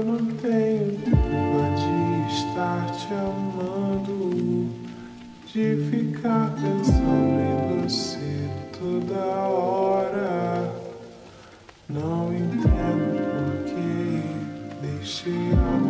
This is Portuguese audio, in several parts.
eu não tenho culpa de estar te amando, de ficar pensando em você toda hora. Não entendo por que deixei a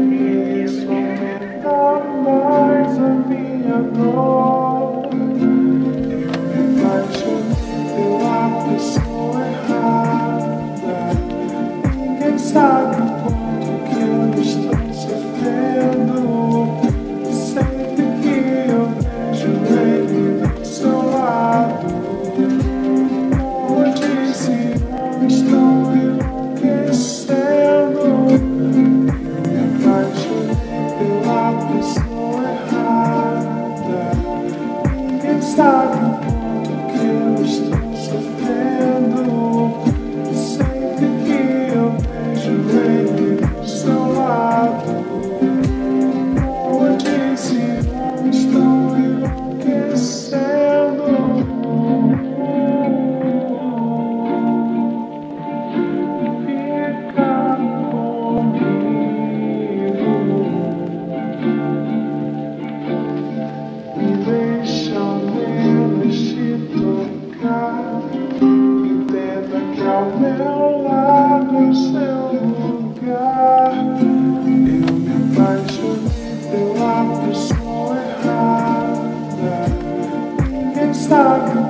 It's snowing hard, it's starting. stuck